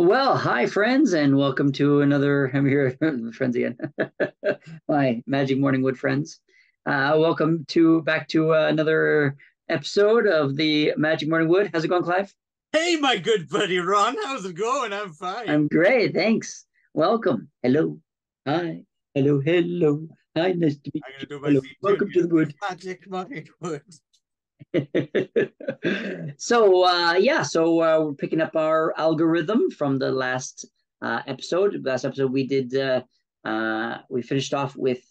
Well, hi, friends, and welcome to another. I'm here, friends again. My Magic Morning Wood friends. Uh, welcome to back to uh, another episode of the Magic Morning Wood. How's it going, Clive? Hey, my good buddy Ron. How's it going? I'm fine. I'm great, thanks. Welcome. Hello. Hi. Hello. Hello. Hi. Nice to meet you. gonna do my Hello. Welcome to the wood. Magic Morning Wood. so uh, yeah, so uh, we're picking up our algorithm from the last uh, episode. Last episode we did uh, uh, we finished off with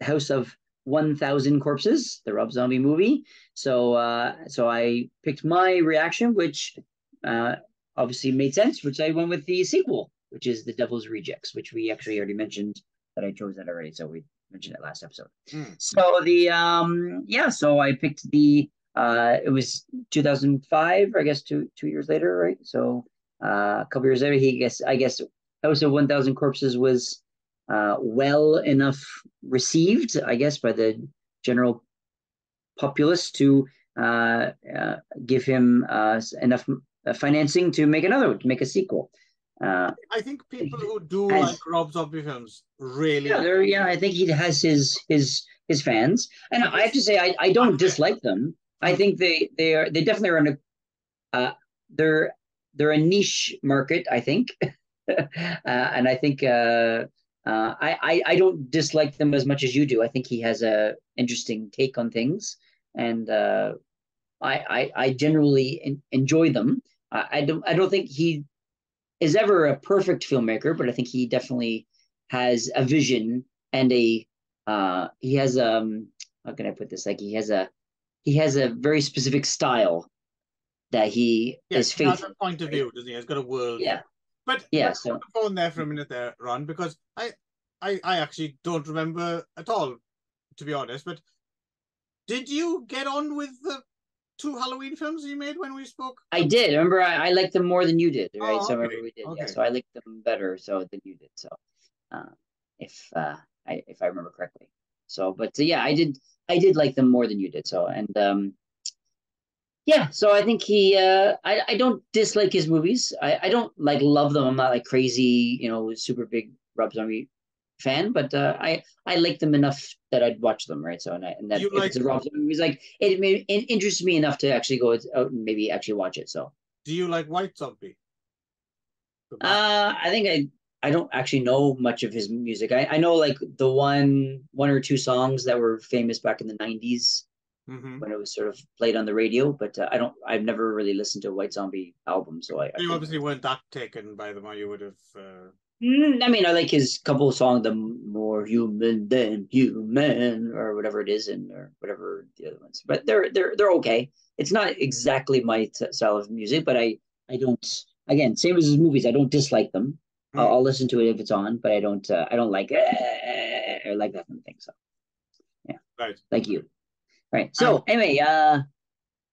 House of One Thousand Corpses, the Rob Zombie movie. So uh, so I picked my reaction, which uh, obviously made sense. Which I went with the sequel, which is The Devil's Rejects, which we actually already mentioned that I chose that already. So we mentioned it last episode. Mm. So the um yeah, so I picked the uh it was 2005, I guess two two years later, right? So uh a couple years later, he guess I guess House of 1000 Corpses was uh well enough received, I guess, by the general populace to uh, uh give him uh enough financing to make another to make a sequel. Uh, I think people who do like Rob Zombie films really. yeah. Yeah, I think he has his his his fans, and I have to say, I, I don't dislike them. I think they they are they definitely are in a uh, they're they're a niche market. I think, uh, and I think uh, uh, I, I I don't dislike them as much as you do. I think he has a interesting take on things, and uh, I, I I generally en- enjoy them. I, I don't I don't think he is ever a perfect filmmaker, but I think he definitely has a vision and a uh he has um how can I put this like he has a he has a very specific style that he Yes, is he has faithful. a point of view, doesn't he? He's got a world. Yeah. But Yeah, so- put the phone there for a minute there, Ron, because I, I, I actually don't remember at all, to be honest. But did you get on with the two Halloween films you made when we spoke? I did. Remember, I, I liked them more than you did, right? Oh, so remember we did, yeah. So I liked them better so than you did. So, uh, if uh, I if I remember correctly. So, but uh, yeah, I did I did like them more than you did. So, and um, yeah. So I think he uh, I I don't dislike his movies. I I don't like love them. I'm not like crazy, you know, super big Rob Zombie fan, but uh, I I like them enough that I'd watch them, right? So and, I, and that You if it's a like- Rob Zombie movie, like it, it it interests me enough to actually go out and maybe actually watch it. So. Do you like White Zombie? Uh, I think I I don't actually know much of his music. I, I know like the one one or two songs that were famous back in the '90s Mhm. when it was sort of played on the radio, but uh, I don't. I've never really listened to a White Zombie album, so I. I You obviously weren't that taken by them, or you would have. Uh... Mm, I mean, I like his couple of songs, "The More Human Than Human" or whatever it is, and or whatever the other ones. But they're they're they're okay. It's not exactly my t- style of music, but I I don't. Again, same as his movies, I don't dislike them. I'll, Mm. I'll listen to it if it's on, but I don't. Uh, I don't like eh, or like that kind of thing. So, yeah, Right. like you, right? So anyway, uh,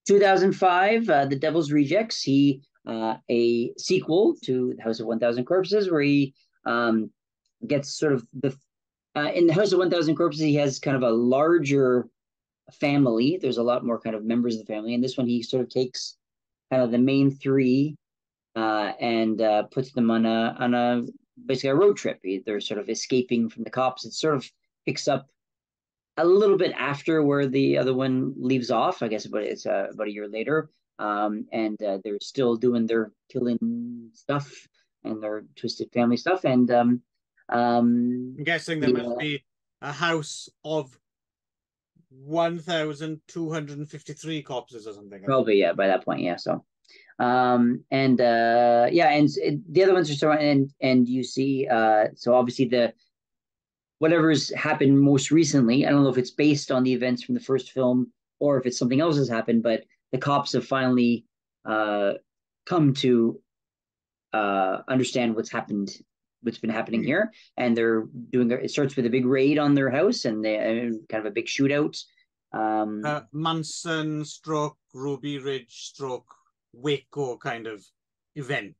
2005, uh, The Devil's Rejects. He uh, a sequel to The House of 1,000 Corpses, where he um gets sort of the uh, in the House of 1,000 Corpses. He has kind of a larger family. There's a lot more kind of members of the family. And this one, he sort of takes kind of the main three uh, and uh, puts them on a on a basically a road trip. They're sort of escaping from the cops. It sort of picks up a little bit after where the other one leaves off. I guess, but it's uh, about a year later. Um, and uh, they're still doing their killing stuff and their twisted family stuff. And um, um, I'm guessing there Yeah. must be a house of 1,253 corpses or something. Probably, yeah, by that point, yeah. So, um, and uh, yeah, and it, the other ones are so, and and you see, uh, so obviously the whatever's happened most recently. I don't know if it's based on the events from the first film or if it's something else has happened, but the cops have finally uh come to uh understand what's happened, what's been happening Mhm. here, and they're doing. It starts with a big raid on their house and they and kind of a big shootout. Um, Uh, Manson stroke, Ruby Ridge stroke, Waco kind of event.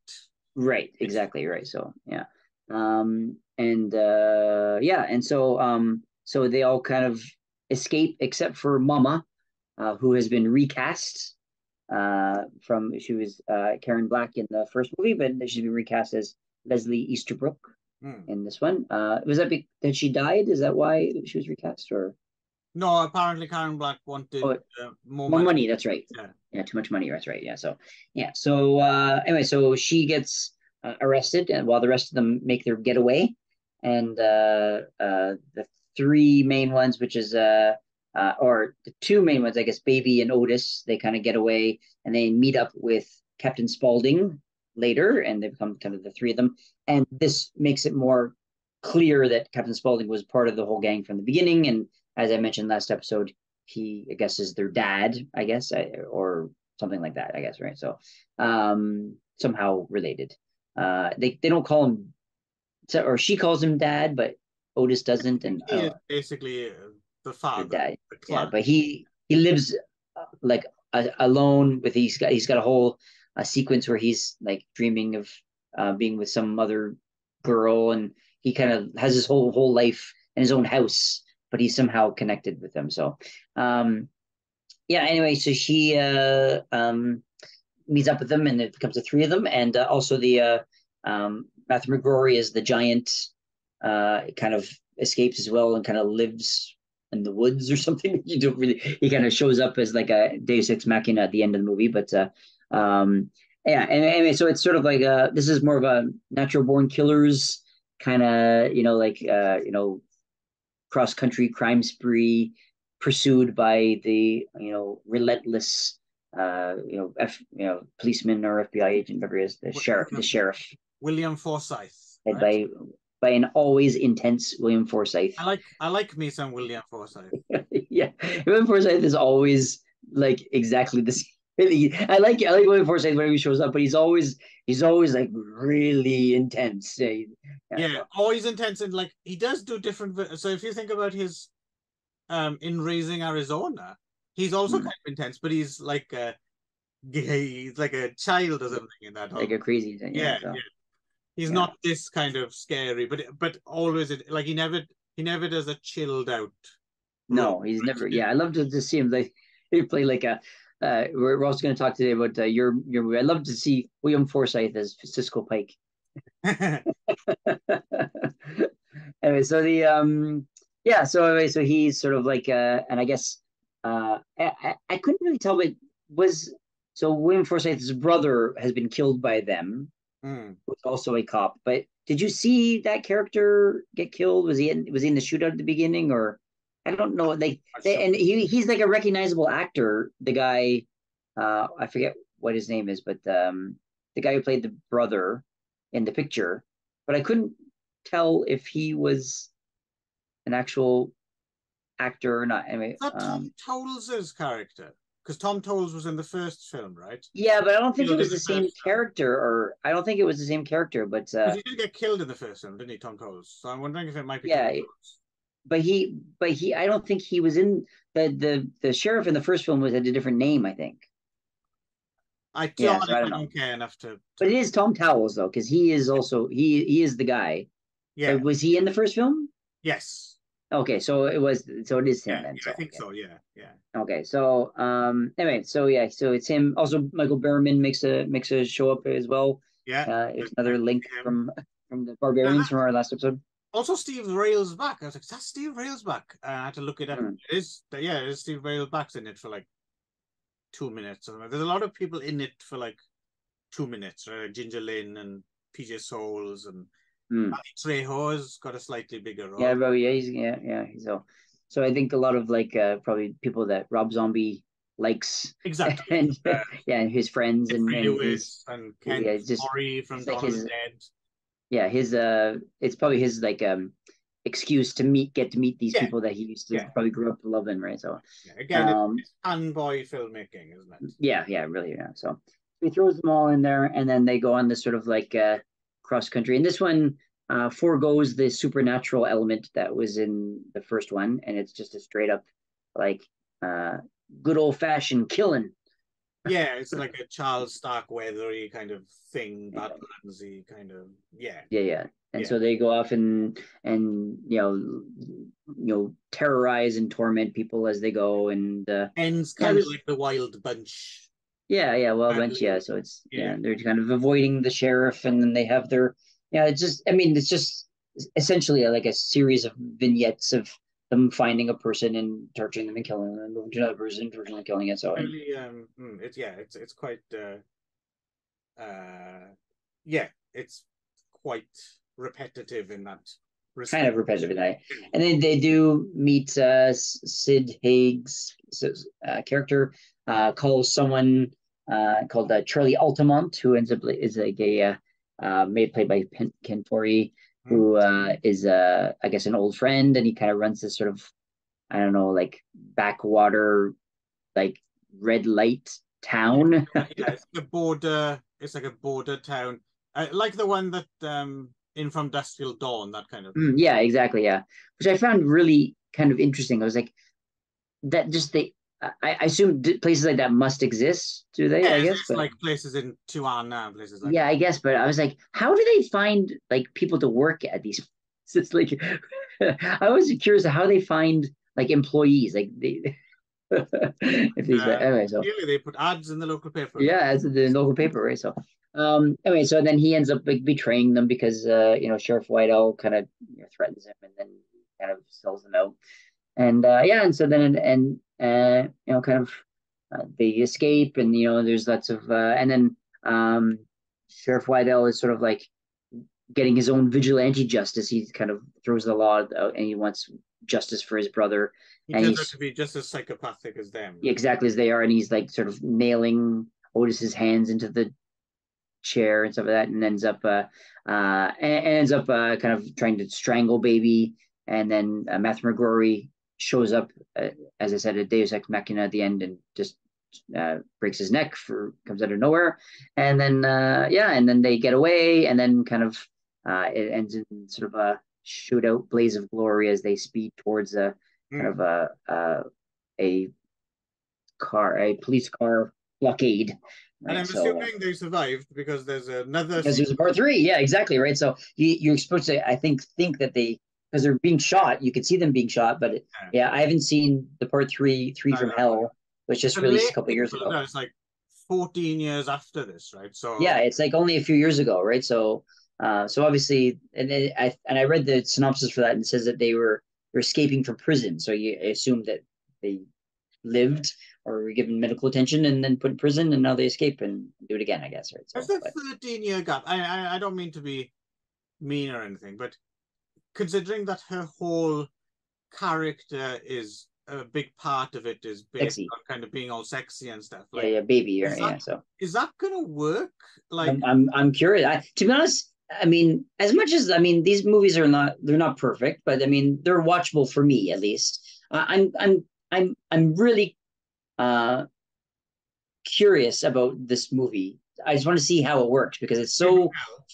Right, exactly right. So yeah. Um and uh yeah, and so um so they all kind of escape except for Mama, uh, who has been recast uh, from she was uh, Karen Black in the first movie, but she's been recast as Leslie Easterbrook Hmm. in this one. Uh, was that be- that she died? Is that why she was recast, or No, apparently Karen Black wanted Oh, uh, more, more money. money? That's right. Yeah. Yeah, too much money. That's right. Yeah. So yeah. So uh, anyway, so she gets uh, arrested, and while the rest of them make their getaway, and uh, uh, the three main ones, which is uh, uh, or the two main ones, I guess, Baby and Otis, they kind of get away, and they meet up with Captain Spaulding later, and they become kind of the three of them. And this makes it more clear that Captain Spaulding was part of the whole gang from the beginning. And as I mentioned last episode, he I guess is their dad, I guess, or something like that, I guess, right? So um somehow related. Uh they they don't call him or she calls him dad, but Otis doesn't and He is uh, basically uh, the the father. dad. the Yeah, but he he lives uh, like alone with he's got he's got a whole a sequence where he's like dreaming of uh, being with some other girl, and he kind of has his whole whole life in his own house, but he's somehow connected with them. So, um, yeah. Anyway, so she uh, um, meets up with them, and it becomes the three of them, and uh, also the uh, um, Matthew McGrory is the giant. Uh, kind of escapes as well, and kind of lives in the woods or something. You don't really. He kind of shows up as like a Deus Ex Machina at the end of the movie, but uh, um, yeah. And anyway, so it's sort of like a. This is more of a natural born killers kind of you know like uh, you know cross country crime spree pursued by the you know relentless uh you know F, you know policeman or FBI agent whatever it is the sheriff the sheriff William Forsythe. led right? by by an always intense William Forsythe I like I like me some William Forsythe. yeah, William Forsythe is always like exactly the same. Really, I like I like William Forsythe whenever he shows up, but he's always he's always like really intense. Yeah, Yeah, always intense and like he does do different. So if you think about his, um, in raising Arizona, he's also Hmm. kind of intense, but he's like a, he's like a child or something in that. like a crazy thing. yeah, Yeah, yeah. He's Yeah. not this kind of scary, but but always it- like he never he never does a chilled out. No, he's never. Yeah, I love to, to see him like he play like a. Uh, we're, we're also going to talk today about uh, your your movie. I'd love to see William Forsythe as Cisco Pike. anyway, so the um yeah, so anyway, so he's sort of like uh and I guess uh I, I, couldn't really tell but was so William Forsythe's brother has been killed by them, Hmm. who's also a cop. But did you see that character get killed? Was he in was he in the shootout at the beginning or I don't know. Like they, and he he's like a recognizable actor, the guy uh I forget what his name is, but um the guy who played the brother in the picture, but I couldn't tell if he was an actual actor or not. Anyway, Is that Tom um, Towles' character? Because Tom Towles was in the first film, right? yeah, but I don't think it was the a same character, or I don't think it was the same character. But uh, he did get killed in the first film, didn't he, Tom Towles? So I'm wondering if it might be. Yeah, Tom it- Towles. But he, but he, I don't think he was in the the the sheriff in the first film was had a different name, I think. I don't, Yeah, so I don't know. care enough to. But it is Tom Towles though, because he is also he he is the guy. yeah, But was he in the first film? yes, Okay, so it was. So it is him yeah, then. yeah, so, I think okay. so. Yeah, yeah. Okay, so um, anyway, so yeah, so it's him. Also, Michael Berryman makes a makes a show up as well. Yeah. Uh, it's another link from from the Barbarians from our last episode. Also, Steve Railsback. I was like, is that Steve Railsback? Uh, I had to look it up. Hmm. It is, yeah, it is Steve Railsback's in it for like two minutes. There's a lot of people in it for like two minutes, right? Like Ginger Lynn and PJ Soles and Hmm. Danny Trejo has got a slightly bigger role. Yeah, but yeah, he's yeah, yeah. So, so I think a lot of like uh, probably people that Rob Zombie likes, exactly. and yeah, and his friends and, and his and Ken yeah, just- Murray from like Dawn of his- Dead. Yeah, his uh, it's probably his like um excuse to meet get to meet these Yeah. people that he used to Yeah. probably grew up loving, right? So Yeah, again, um, it's fanboy filmmaking, isn't it? Yeah, yeah, really, yeah. So he throws them all in there, and then they go on this sort of like uh, cross country. And this one uh, foregoes the supernatural element that was in the first one, and it's just a straight up like uh, good old fashioned killing. Yeah, it's like a Charles Starkweathery kind of thing, Yeah. Kind of yeah. Yeah, yeah. And Yeah. so they go off and and you know you know terrorize and torment people as they go, and uh, Ends kind of like the Wild Bunch. Yeah, yeah, well, bench, yeah. So it's yeah. yeah, they're kind of avoiding the sheriff, and then they have their yeah. It's just, I mean, it's just essentially like a series of vignettes of them finding a person and torturing them and killing them, and moving to another person, torturing and killing it. So really, um, hmm, it's yeah, it's it's quite uh, uh, yeah, it's quite repetitive in that kind of repetitive in that. And then they do meet uh, Sid Haig's uh, character, uh, calls someone uh, called uh, Charlie Altamont, who ends up is like a uh, uh, made played by Ken, Ken Foree, who uh, is uh, I guess an old friend, and he kind of runs this sort of I don't know like backwater like red light town. yeah, it's a border. It's like a border town, uh, like the one that um in from Dusk Till Dawn, that kind of. Mm, yeah, exactly. Yeah, which I found really kind of interesting. I was like, that just the. I, I assume places like that must exist, do they? Yeah, I guess, but, like places in Tuan places like. Yeah, I guess, but I was like, how do they find like people to work at these? It's like, I was curious how they find like employees, like they. if these, uh, anyway, so really they put ads in the local paper. Yeah, as in the local paper, right? So um, anyway, so then he ends up like betraying them because uh, you know Sheriff Whitehall kind of you know, threatens him and then kind of sells them out. And uh, yeah, and so then and uh, you know kind of uh, they escape and you know there's lots of uh, and then um, Sheriff Whitehall is sort of like getting his own vigilante justice. He kind of throws the law out and he wants justice for his brother. He and turns to be just as psychopathic as them. Exactly as they are, and he's like sort of nailing Otis's hands into the chair and stuff like that, and ends up uh, uh, and ends up uh, kind of trying to strangle baby, and then uh, Matthew McGrory shows up, uh, as I said, a Deus Ex Machina at the end, and just uh, breaks his neck for comes out of nowhere, and then uh, yeah, and then they get away, and then kind of uh, it ends in sort of a shootout blaze of glory as they speed towards a mm. kind of a, a a car, a police car blockade Right? And I'm so, assuming they survived because there's another. Because there's a part three, yeah, exactly, right. So you, you're supposed to, I think, think that they because they're being shot. You can see them being shot, but yeah, yeah I haven't seen the part three, three no, from no, Hell, which just released a couple years ago. No, it's like 14 years after this, right? So yeah, it's like only a few years ago, right? So, uh, so obviously, and it, I and I read the synopsis for that and it says that they were were escaping from prison. So you assume that they lived or were given medical attention and then put in prison and now they escape and do it again, I guess. Right. So, There's a 13 year gap. I, I I don't mean to be mean or anything, but considering that her whole character is a big part of it is based sexy. on kind of being all sexy and stuff. Like, yeah, yeah, baby, that, yeah. So is that gonna work? Like, I'm I'm, I'm curious. I, to be honest, I mean, as much as I mean, these movies are not they're not perfect, but I mean, they're watchable for me at least. Uh, I'm I'm I'm I'm really uh, curious about this movie. I just want to see how it works because it's so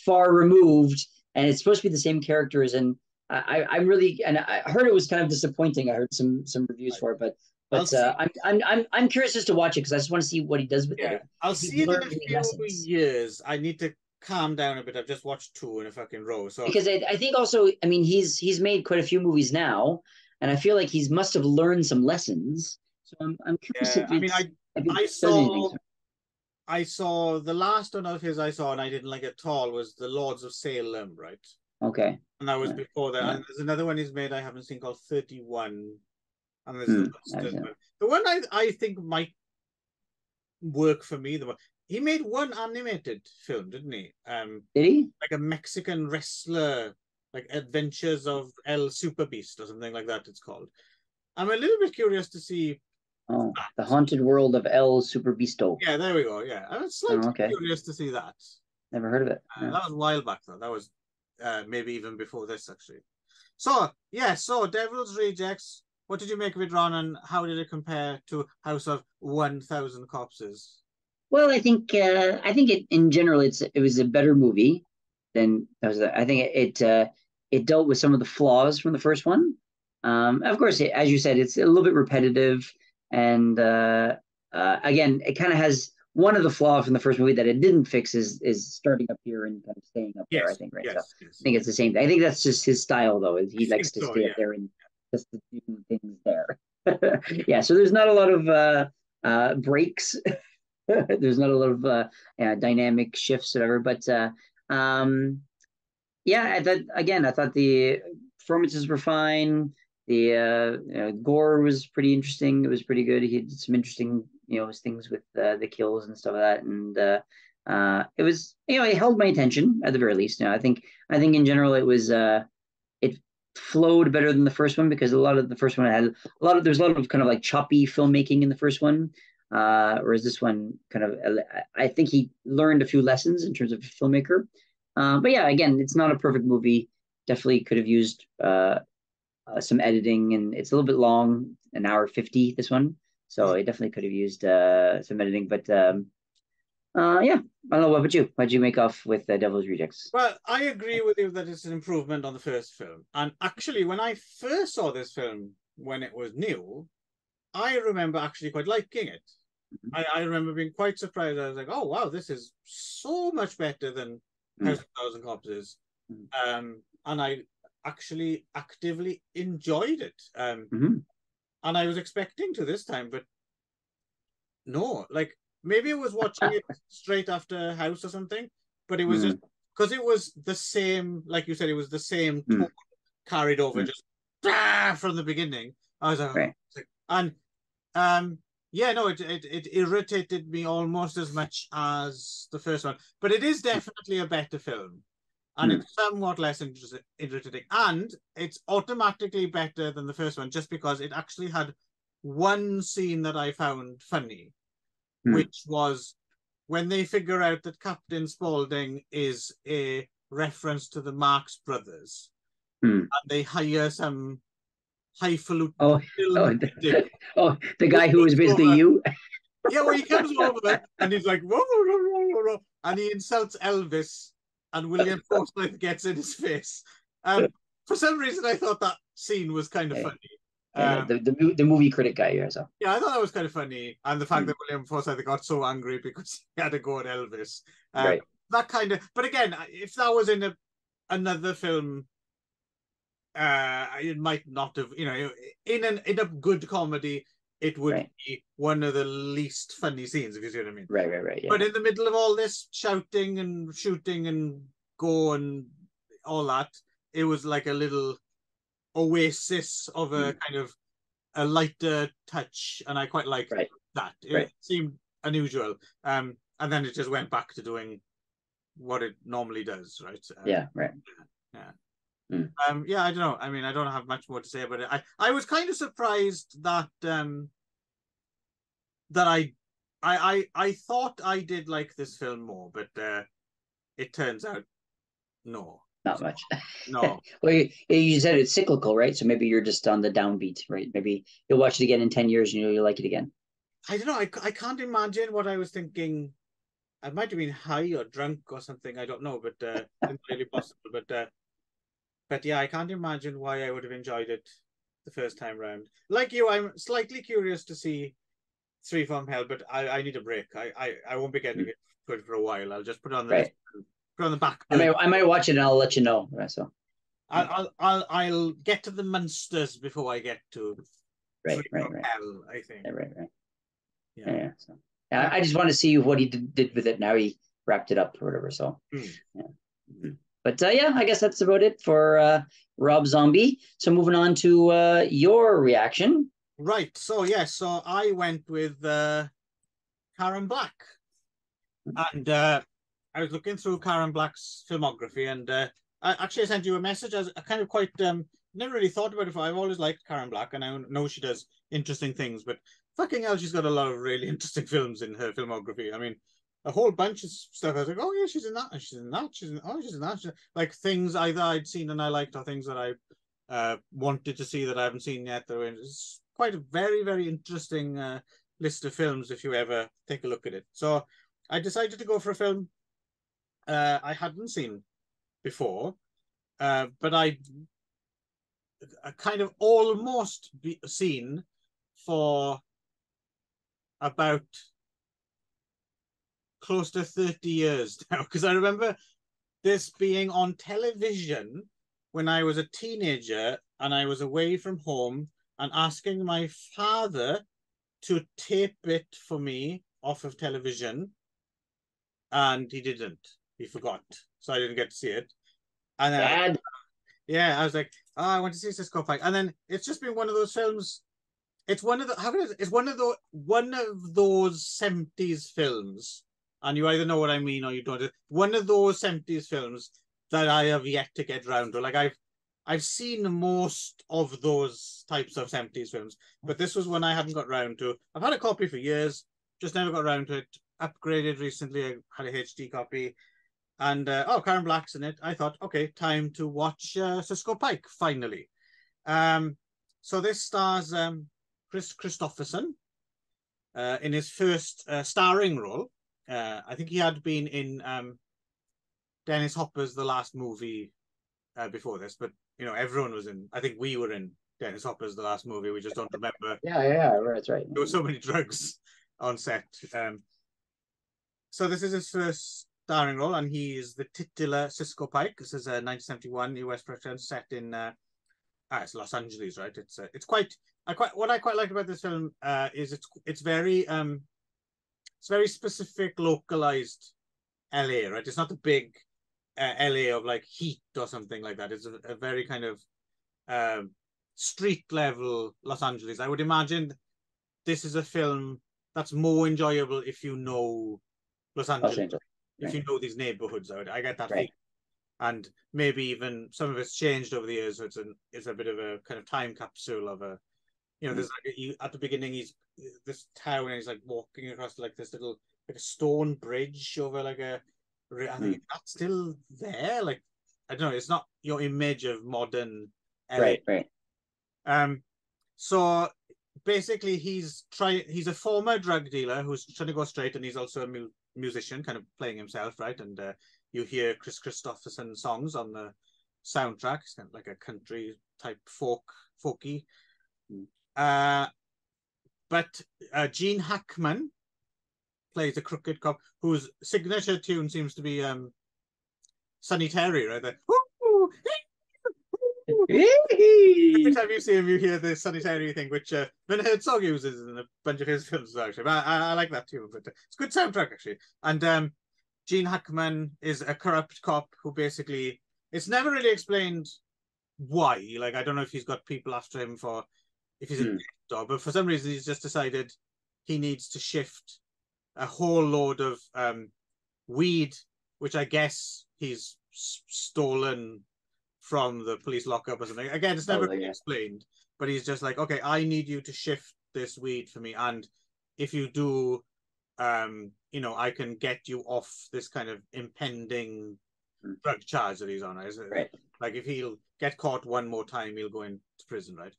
far removed, and it's supposed to be the same characters. And I, I'm really, and I heard it was kind of disappointing. I heard some some reviews for it, but but uh, I'm, I'm I'm I'm curious just to watch it because I just want to see what he does with yeah. it. I'll see it in a few years. I need to calm down a bit. I've just watched two in a fucking row. So because I, I think also, I mean, he's he's made quite a few movies now, and I feel like he's must have learned some lessons. So I'm I'm curious. Yeah, I mean, I I saw. I saw the last one of his I saw and I didn't like at all was the Lords of Salem, right? Okay. And that was yeah. before that. Yeah. And there's another one he's made I haven't seen called 31. And there's mm, the, one. the one I, I think might work for me. The one he made one animated film, didn't he? Um Did he? Like a Mexican wrestler, like Adventures of El Super Beast or something like that it's called. I'm a little bit curious to see Oh, the haunted world of El Superbeasto. Yeah, there we go. Yeah, I was slightly oh, okay. curious to see that. Never heard of it. Uh, That was a while back though. That was uh, maybe even before this actually. So yeah, so Devil's Rejects. What did you make of it, Ron, and how did it compare to House of One Thousand Corpses? Well, I think uh, I think it in general it's it was a better movie than. I think it it, uh, it dealt with some of the flaws from the first one. Um, of course, as you said, it's a little bit repetitive and uh, uh, again, it kind of has one of the flaws in the first movie that it didn't fix is is starting up here and kind of staying up yes, there. I think right. Yes, so yes. I think it's the same thing. I think that's just his style, though. Is he likes to so, stay yeah. up there and just to do things there. yeah. So there's not a lot of uh, uh, breaks there's not a lot of uh, yeah, dynamic shifts, whatever. But uh, um, yeah, I thought again, I thought the performances were fine. The uh, uh, gore was pretty interesting. It was pretty good. He did some interesting, you know, things with uh, the kills and stuff like that. And uh, uh, it was, you know, it held my attention at the very least. You know, I think, I think in general, it was, uh, it flowed better than the first one because a lot of the first one had a lot of, there's a lot of kind of like choppy filmmaking in the first one. Uh, whereas this one kind of, I think he learned a few lessons in terms of filmmaker. Uh, but yeah, again, it's not a perfect movie. Definitely could have used uh, uh, some editing, and it's a little bit long, an hour fifty. This one, so I definitely could have used uh, some editing. But um, uh, yeah, I don't know. What about you? What did you make off with uh, Devil's Rejects? Well, I agree with you that it's an improvement on the first film. And actually, when I first saw this film when it was new, I remember actually quite liking it. Mm-hmm. I, I remember being quite surprised. I was like, "Oh wow, this is so much better than mm. House of Thousand Corpses." Mm. Um, and I actually actively enjoyed it. Um, mm-hmm. And I was expecting to this time, but no, like maybe I was watching it straight after House or something, but it was mm. just because it was the same, like you said, it was the same mm. carried over mm. just ah, from the beginning. I was like, right. and um, yeah, no, it, it it irritated me almost as much as the first one, but it is definitely a better film and mm. it's somewhat less interesting. And it's automatically better than the first one just because it actually had one scene that I found funny, mm. which was when they figure out that Captain Spaulding is a reference to the Marx Brothers, mm. and they hire some highfalutin. Oh, oh, the, oh, the guy who was basically you. yeah, well, he comes over and he's like, whoa, whoa, whoa, whoa, and he insults Elvis and William Forsythe gets in his face. Um, for some reason, I thought that scene was kind of funny. Yeah, um, the, the, the movie critic guy here, so yeah, I thought that was kind of funny, and the fact mm. that William Forsythe got so angry because he had to go at Elvis, um, right? That kind of, but again, if that was in a another film, uh, it might not have, you know, in an in a good comedy, it would right. be one of the least funny scenes, if you see what I mean. Right, right, right. Yeah. But in the middle of all this shouting and shooting and go and all that, it was like a little oasis of a mm. kind of a lighter touch, and I quite liked right. that. It right. seemed unusual. Um, and then it just went back to doing what it normally does, right? Um, yeah, right. Yeah. Mm. Um, yeah, I don't know. I mean, I don't have much more to say about it. I, I was kind of surprised that um that I I I I thought I did like this film more, but uh it turns out no. Not much. No. well, you, you, said it's cyclical, right? So maybe you're just on the downbeat, right? Maybe you'll watch it again in 10 years and you'll, you'll like it again. I don't know. I, I can't imagine what I was thinking. I might have been high or drunk or something. I don't know, but uh, it's really possible. But uh, but yeah, I can't imagine why I would have enjoyed it the first time round. Like you, I'm slightly curious to see Three from Hell, but I, I need a break. I, I, I won't be getting mm. it for a while. I'll just put on the right. put on the back. I may I might watch it and I'll let you know. Right, So I'll I'll I'll, I'll get to the monsters before I get to right, Three right, from right. Hell. I think. Right, right, right. Yeah. yeah so. yeah, I just want to see what he did, did with it. Now he wrapped it up or whatever. So mm. yeah. Mm-hmm. But uh, yeah, I guess that's about it for uh, Rob Zombie. So moving on to uh, your reaction. Right. So. Yeah, so I went with uh, Karen Black, and uh, I was looking through Karen Black's filmography, and uh, I actually I sent you a message. I was kind of quite um, never really thought about it. Before. I've always liked Karen Black, and I know she does interesting things. But fucking hell, she's got a lot of really interesting films in her filmography. I mean, a whole bunch of stuff. I was like, oh yeah, she's in that, she's in that, she's in, oh she's in that. She's like things either I'd seen and I liked, or things that I uh, wanted to see that I haven't seen yet. Though it's quite a very very interesting uh, list of films if you ever take a look at it. So I decided to go for a film uh, I hadn't seen before, uh, but I, I kind of almost be seen for about close to 30 years now because I remember this being on television when I was a teenager and I was away from home and asking my father to tape it for me off of television, and he didn't. He forgot, so I didn't get to see it. And then, Bad. yeah, I was like, oh, I want to see Cisco Pike, and then it's just been one of those films. It's one of the how can I, it's one of the one of those seventies films, and you either know what I mean or you don't. One of those seventies films that I have yet to get round to. Like I've I've seen most of those types of 70s films, but this was one I hadn't got round to. I've had a copy for years, just never got round to it. Upgraded recently, I had a HD copy. And uh, oh, Karen Black's in it. I thought, okay, time to watch uh, Cisco Pike finally. Um, so this stars um, Kris Kristofferson uh, in his first uh, starring role. Uh, I think he had been in um, Dennis Hopper's The Last Movie uh, before this, but you know, everyone was in. I think we were in Dennis Hopper's the last movie. We just don't remember. Yeah, yeah, that's right. There were so many drugs on set. Um, so this is his first starring role, and he is the titular Cisco Pike. This is a 1971 U.S. production set in. Uh, ah, it's Los Angeles, right? It's uh, it's quite. I quite what I quite like about this film uh, is it's it's very um, it's very specific, localized LA, right? It's not the big uh, LA of like heat or something like that. It's a, a very kind of um, street level Los Angeles. I would imagine this is a film that's more enjoyable if you know Los Angeles, Angeles, if you know these neighborhoods. I, would, I get that Right. And maybe even some of it's changed over the years. So it's an it's a bit of a kind of time capsule of a, you know, there's like a, you, at the beginning he's this town and he's like walking across like this little like a stone bridge over like a. I think that's still there. Like I don't know, it's not your image of modern LA. Right, right. Um, so basically, he's try he's a former drug dealer who's trying to go straight, and he's also a mu- musician, kind of playing himself, right? And uh, you hear Kris Kristofferson songs on the soundtrack. It's kind of like a country type folk folky. Mm. Uh, but uh, Gene Hackman plays a crooked cop whose signature tune seems to be um Sonny Terry, right? The, "Woo, Every time you see him, you hear the Sonny Terry thing, which uh, Vin Herzog uses in a bunch of his films, actually. But I, I, like that too. But uh, it's a good soundtrack, actually. And um, Gene Hackman is a corrupt cop who basically, it's never really explained why. Like, I don't know if he's got people after him for, if he's a Hmm. dog, but for some reason, he's just decided he needs to shift a whole load of um, weed, which I guess he's stolen from the police lockup or something. Again, it's never Oh, yeah. explained, but he's just like, okay, I need you to shift this weed for me, and if you do, um, you know, I can get you off this kind of impending Hmm. drug charge that he's on. Right. Like if he'll get caught one more time, he'll go into prison, right?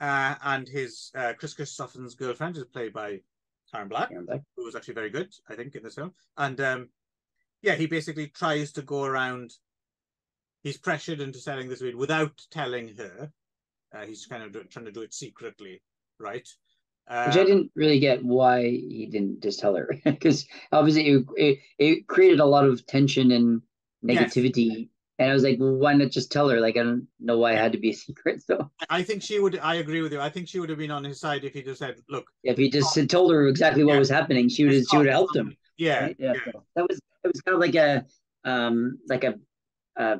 Uh, and his uh, Kris Kristofferson's girlfriend is played by Karen Black like, who was actually very good, I think, in this film. And um, yeah, he basically tries to go around. He's pressured into selling this weed without telling her. Uh, he's kind of do, trying to do it secretly, right? Uh, Which I didn't really get why he didn't just tell her because obviously it, it it created a lot of tension and Yes. And I was like, well, why not just tell her? Like, I don't know why it had to be a secret. So I think she would. I agree with you. I think she would have been on his side if he just said, "Look, if he just had told her exactly what Yeah. was happening, she would have she would have helped him. Yeah, right? Yeah. yeah. so that was it was kind of like a um like a uh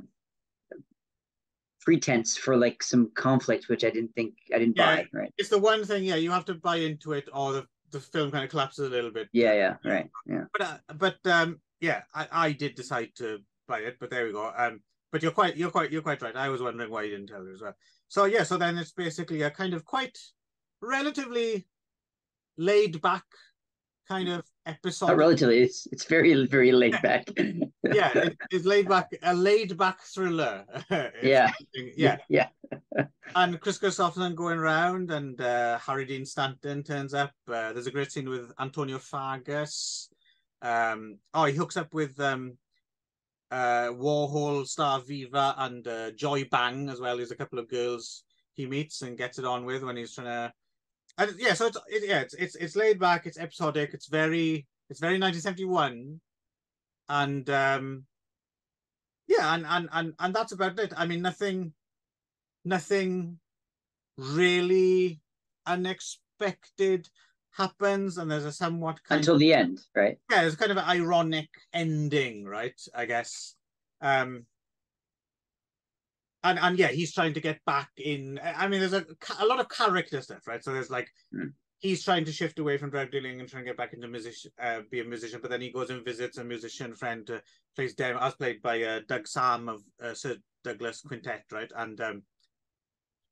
pretense for like some conflict, which I didn't think I didn't Yeah. buy. Right. It's the one thing. Yeah, you have to buy into it, or the the film kind of collapses a little bit. Yeah. Yeah. Right. Yeah. but uh, but um yeah I, I did decide to buy it but there we go um but you're quite you're quite you're quite right i was wondering why you didn't tell her as well so yeah so then it's basically a kind of quite relatively laid back kind of episode Not relatively. It's it's very very laid back. yeah it, it's laid back a laid back thriller Yeah. yeah Yeah. and Kris Kristofferson going around, and uh, Harry Dean Stanton turns up. Uh, there's a great scene with Antonio Fargas. Um, oh, he hooks up with um, uh, Warhol star Viva and uh, Joy Bang as well. There's a couple of girls he meets and gets it on with when he's trying to. And yeah, so it's it, yeah, it's, it's it's laid back, it's episodic, it's very it's very 1971, and um, yeah, and and and and that's about it. I mean, nothing nothing really unexpected happens, and there's a somewhat kind until of, the end, right? yeah, there's kind of an ironic ending, right? I guess. Um, and and yeah, he's trying to get back in. I mean, there's a a lot of character stuff, right? So there's like Mm. he's trying to shift away from drug dealing and trying to get back into musician, uh, be a musician. But then he goes and visits a musician friend who plays Dem, as played by uh, Doug Sahm of uh, Sir Douglas Quintet, right? And um,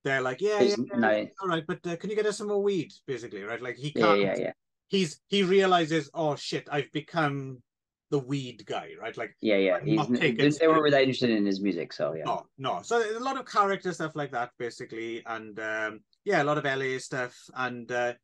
they're like, yeah, yeah, yeah, nice. all right, but uh, can you get us some more weed, basically, right? Like he can't. yeah, yeah, He's he realizes, oh shit, I've become the weed guy, right? Like yeah, yeah. He's, they, weren't really interested in his music, so yeah. no, no. So there's a lot of character stuff like that, basically, and um, yeah, a lot of LA stuff, and uh,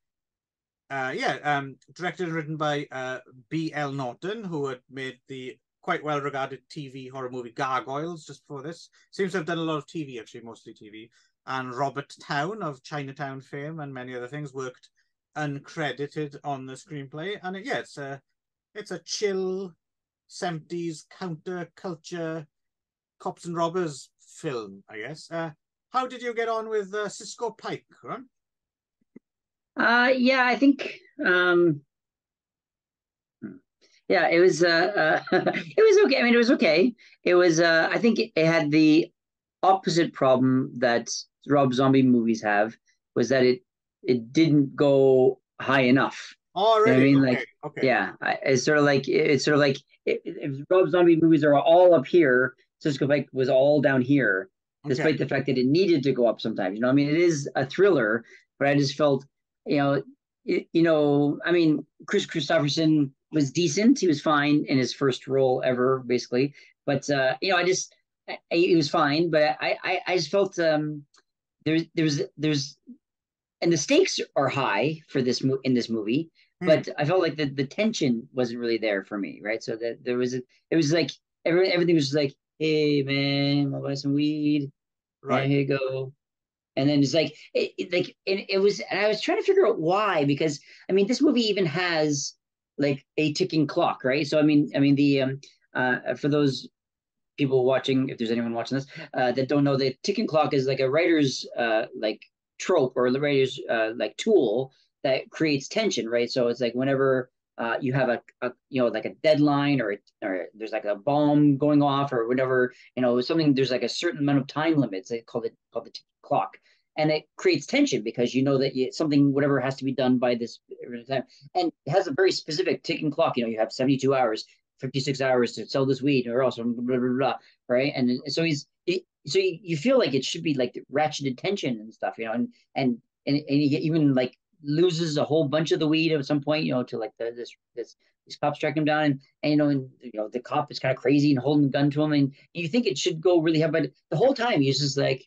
uh, yeah, um, directed and written by uh, B. L. Norton, who had made the quite well regarded TV horror movie Gargoyles just before this. Seems to have done a lot of TV, actually, mostly TV. And Robert Towne of Chinatown fame and many other things worked uncredited on the screenplay. And it, yeah, it's a it's a chill 70s counterculture cops and robbers film, I guess. Uh, how did you get on with uh, Cisco Pike, Ron? Uh, yeah, I think, um, yeah, it was, uh, uh, it was okay. I mean, it was okay. It was, uh, I think it, it had the opposite problem that Rob Zombie movies have was that it, it didn't go high enough. Oh, You know I mean? okay, Like, okay. Yeah, I, it's sort of like it's sort of like if, if Rob Zombie movies are all up here, Cisco Pike was all down here, okay. despite the fact that it needed to go up sometimes. You know, I mean, it is a thriller, but I just felt, you know, it, you know, I mean, Kris Kristofferson was decent. He was fine in his first role ever, basically. But uh, you know, I just, I, I, he was fine. But I, I, I just felt um, there's, there's, there's, and the stakes are high for this mo- in this movie Hmm. but I felt like the, the tension wasn't really there for me, right? So that there was a, it was like every, everything was just like, hey man, I'll buy some weed, right right. here you go, and then it's like it, it like it, it was, and I was trying to figure out why because I mean this movie even has like a ticking clock, right? So I mean, I mean the um uh for those people watching, if there's anyone watching this uh, that don't know, the ticking clock is like a writer's uh like trope or the writer's uh like tool that creates tension, right? So it's like whenever uh, you have a, a, you know like a deadline or or there's like a bomb going off or whatever you know something there's like a certain amount of time limits they call it called the clock and it creates tension because you know that you, something whatever has to be done by this time and it has a very specific ticking clock you know you have 72 hours 56 hours to sell this weed or else blah, blah, blah, blah, right? And so he's it, so you you feel like it should be like ratcheted tension and stuff you know and and and, and he even like loses a whole bunch of the weed at some point, you know, to like the, this this these cops track him down, and, and you know, and you know, the cop is kind of crazy and holding a gun to him, and, and you think it should go really hard, but the whole time he's just like,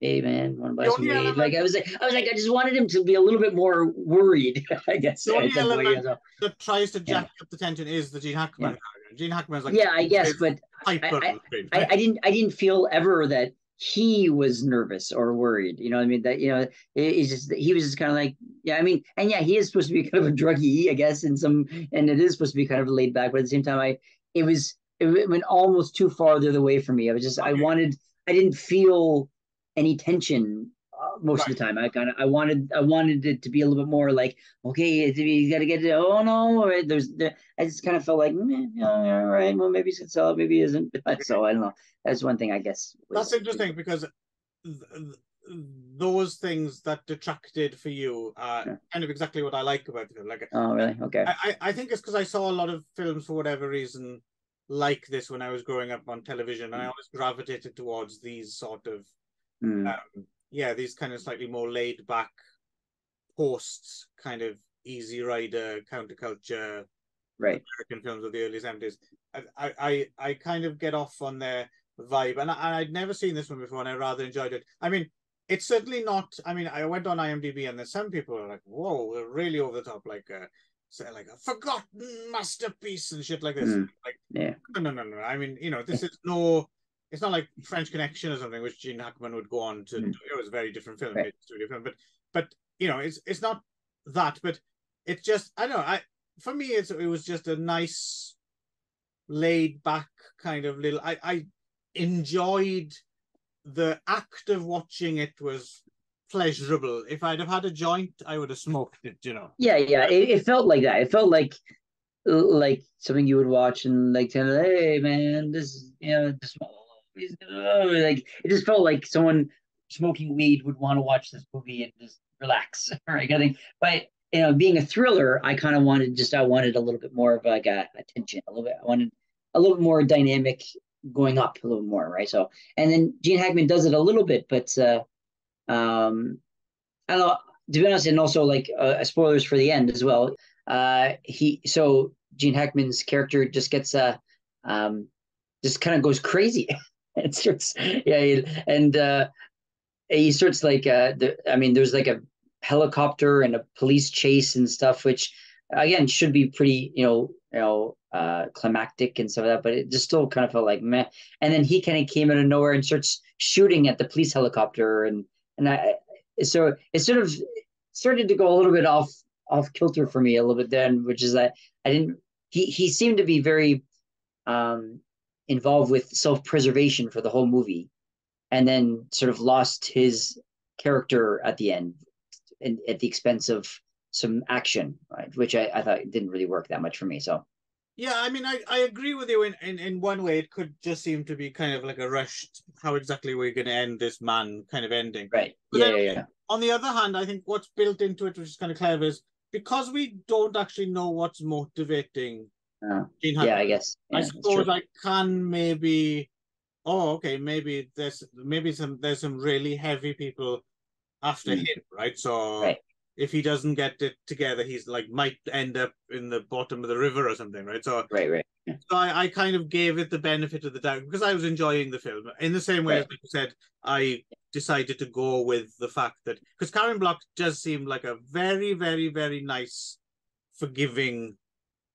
"Hey man, want to buy some weed?" Like I was like, I was like, I just wanted him to be a little bit more worried, I guess. The only element- That tries to Yeah. jack up the tension is the Gene Hackman character. Gene Hackman's like yeah, I guess, but I- screen, I. I didn't I didn't feel ever that he was nervous or worried. You know what I mean? That you know, it, it's just he was just kind of like, yeah, I mean, and yeah, he is supposed to be kind of a druggie, I guess, in some and it is supposed to be kind of laid back, but at the same time, I it was it went almost too far the other way for me. I was just I wanted I didn't feel any tension uh, most of the time. I kind of I wanted I wanted it to be a little bit more like okay, you got to get it. Oh no, there's there, I just kind of felt like mm, yeah, all right, well maybe he should sell it, maybe he isn't. But So I don't know. That's one thing I guess. was- That's interesting because th- th- those things that detracted for you are Yeah. kind of exactly what I like about the film. Like Oh really? Okay. I, I I think it's because I saw a lot of films for whatever reason like this when I was growing up on television, and I Mm. always gravitated towards these sort of Hmm. um, yeah, these kind of slightly more laid back posts, kind of easy rider counterculture right. American films of the early seventies. I, I I kind of get off on their vibe, and, I, and I'd never seen this one before, and I rather enjoyed it. I mean, it's certainly not. I mean, I went on IMDb, and there's some people are like, "Whoa, they're really over the top," like uh, say like a forgotten masterpiece and shit like this. Mm. Like, Yeah. no, no, no, no. I mean, you know, this is no. It's not like French Connection or something, which Gene Hackman would go on to. Mm. do. It was a very different film, Right. studio film, but but you know, it's it's not that, but it's just I don't know. I for me, it's it was just a nice, laid back kind of little. I I enjoyed the act of watching it was pleasurable. If I'd have had a joint, I would have smoked it. You know. Yeah, yeah. It, it felt like that. It felt like like something you would watch and like tell, hey man, this you know, this, like it just felt like someone smoking weed would want to watch this movie and just relax, right? I think, but you know, being a thriller, I kind of wanted just I wanted a little bit more of like a, a tension, a little bit. I wanted a little more dynamic going up a little more, right? So, and then Gene Hackman does it a little bit, but uh, um, I don't know. To be honest, and also like uh, spoilers for the end as well. Uh, he so Gene Hackman's character just gets uh, um, just kind of goes crazy. it starts, yeah, and uh, he starts like uh, the, I mean, there's like a helicopter and a police chase and stuff, which again should be pretty, you know, you know, uh, climactic and stuff like that, but it just still kind of felt like meh. And then he kind of came out of nowhere and starts shooting at the police helicopter, and and I so it sort of started to go a little bit off off kilter for me a little bit then, which is that I didn't. He he seemed to be very um, involved with self preservation for the whole movie, and then sort of lost his character at the end, and at the expense of some action, right? Which I, I thought didn't really work that much for me. So yeah, I mean, I, I agree with you in, in, in one way. It could just seem to be kind of like a rushed, how exactly we're going to end this man kind of ending. Right. But yeah, then, yeah, yeah. On the other hand, I think what's built into it, which is kind of clever, is because we don't actually know what's motivating uh, Yeah, I guess. Yeah, I suppose I can maybe. Oh, okay. Maybe there's maybe some there's some really heavy people after mm. him, right? So right if he doesn't get it together, he's like might end up in the bottom of the river or something, right? So right, right. So I, I kind of gave it the benefit of the doubt because I was enjoying the film. In the same way right. as you said, I decided to go with the fact that because Karen Black does seem like a very, very, very nice, forgiving,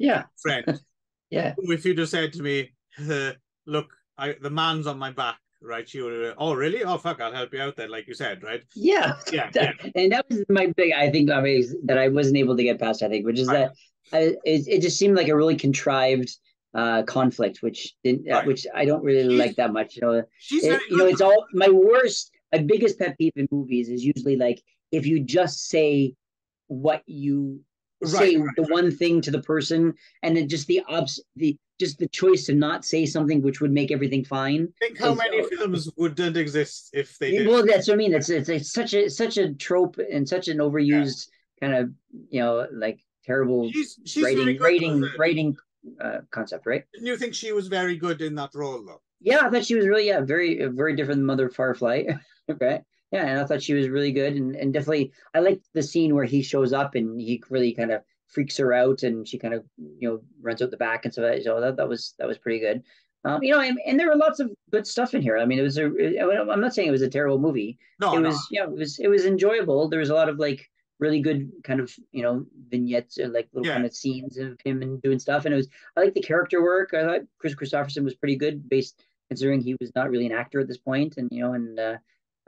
yeah, friend. yeah. If you just said to me, uh, "Look, I the man's on my back," right? You were, oh, really? Oh, fuck, I'll help you out then, like you said, right? Yeah. Yeah. yeah. And that was my big, I think, I mean, that I wasn't able to get past, I think, which is right. that I, it, it just seemed like a really contrived uh, conflict, which didn't, uh, which I don't really she's, like that much. You know, she's it, you know, it's all my worst, my biggest pet peeve in movies is usually like if you just say what you say right, the one thing to the person and then just the obs the just the choice to not say something which would make everything fine. Think how many films wouldn't exist if they did. Well, that's what I mean. It's it's, it's such a such a trope and such an overused yeah. kind of you know like terrible she's, she's writing writing writing uh, concept, right? Didn't you think she was very good in that role though? Yeah, I thought she was really yeah very very different than Mother Firefly. okay. Yeah, and I thought she was really good, and, and definitely I liked the scene where he shows up and he really kind of freaks her out and she kind of you know runs out the back and so, so that, that was that was pretty good. Um, you know and, and, there were lots of good stuff in here. I mean it was a i'm not saying it was a terrible movie. No it no. was yeah it was it was enjoyable. There was a lot of like really good kind of you know vignettes and like little yeah. kind of scenes of him and doing stuff and it was i like the character work. I thought Kris Kristofferson was pretty good based considering he was not really an actor at this point and you know and uh,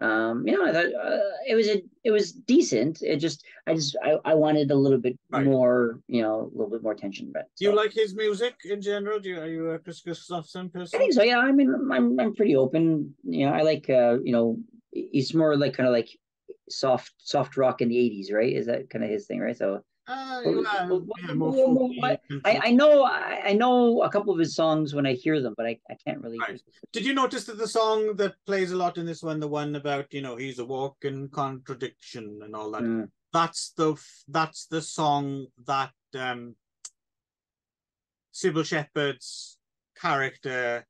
um you know i thought uh, it was a it was decent. It just i just i, I wanted a little bit right. more you know a little bit more tension but do you like his music in general? Do you are you a Kris Kristofferson person? I think so yeah. I mean i'm i'm pretty open. You know i like uh you know he's more like kind of like soft soft rock in the 80s right? Is that kind of his thing right? So uh, I, I know I know a couple of his songs when I hear them, but I, I can't really. Right. Did you notice that the song that plays a lot in this one, the one about you know he's a walking contradiction and all that, mm. that's the that's the song that um Cybill Shepherd's character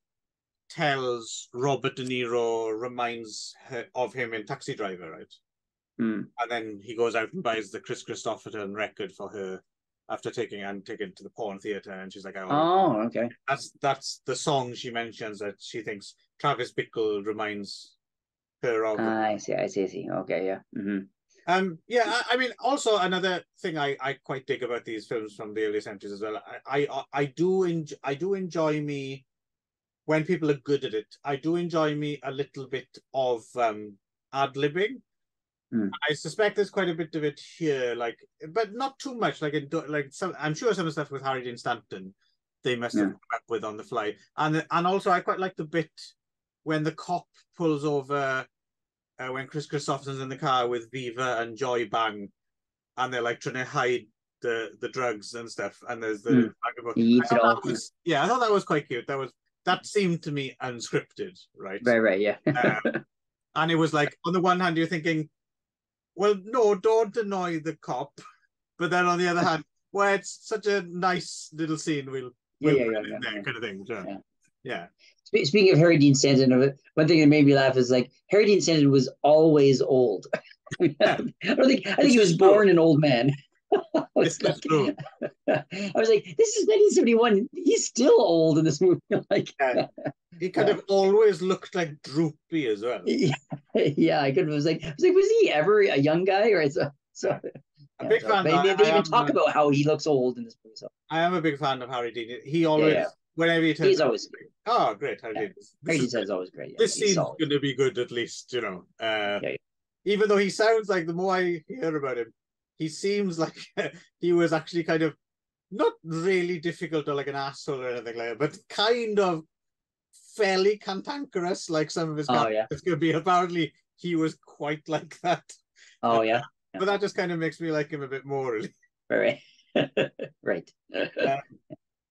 tells Robert De Niro reminds her of him in Taxi Driver, right? Mm. And then he goes out and buys the Kris Kristofferson record for her after taking and taking to the porn theater, and she's like, "Oh, oh okay." That's that's the song she mentions that she thinks Travis Bickle reminds her of. Uh, I see, I see, I see. Okay, yeah. Mm-hmm. Um, yeah, I, I, mean, also another thing I, I quite dig about these films from the early seventies as well. I, I I do enjoy I do enjoy me when people are good at it. I do enjoy me a little bit of um ad libbing. Mm. I suspect there's quite a bit of it here, like, but not too much. Like, it, like some, I'm sure some of the stuff with Harry Dean Stanton, they must have come up with on the fly. And and also, I quite like the bit when the cop pulls over uh, when Kris Kristofferson's in the car with Viva and Joy Bang, and they're like trying to hide the the drugs and stuff, and there's the Mm. back and forth. He eats I it thought all. that was- yeah, I thought that was quite cute. That was that seemed to me unscripted, right? Right, right, yeah. Um, and it was like on the one hand you're thinking, well, no, don't annoy the cop, but then on the other hand, well, it's such a nice little scene. We'll yeah, we'll yeah, yeah, yeah, there, yeah. kind of thing. so, Yeah. yeah. Speaking of Harry Dean Stanton, one thing that made me laugh is like Harry Dean Stanton was always old. I don't think I think he was born an old man. I was, This is true. like, I was like, this is 1971. He's still old in this movie. like, Yeah. He kind of always looked like droopy as well. yeah, yeah, I could. was like, I was like, was he ever a young guy? Right. So, so A yeah, big so fan. They, I- they, even am, talk uh, about how he looks old in this movie. So I am a big fan of Harry Dean. He always, yeah. whenever he turns he's always oh, great, Harry Yeah. Dean. This Harry Dean is- always great. Yeah, this solid. going to be good at least, you know. Uh, Yeah, yeah. Even though he sounds like the more I hear about him, he seems like he was actually kind of not really difficult or like an asshole or anything like that, but kind of fairly cantankerous, like some of his Oh, yeah. could be. Apparently, he was quite like that. Oh yeah. But that just kind of makes me like him a bit more, really. Right. right. Uh,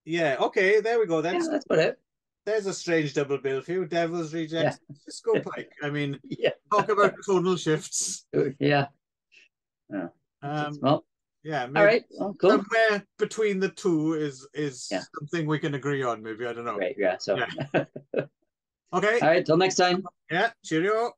Yeah, okay, there we go. yeah, that's about it. there's a strange double bill for you. Devil's Rejects, Cisco Pike. I mean, Yeah. talk about tonal shifts. Yeah. Um, well, yeah, maybe all right. Well, cool. somewhere between the two is is Yeah. something we can agree on. Maybe I don't know. Right. Yeah. So, Yeah. Okay, all right. Till next time. yeah, cheerio.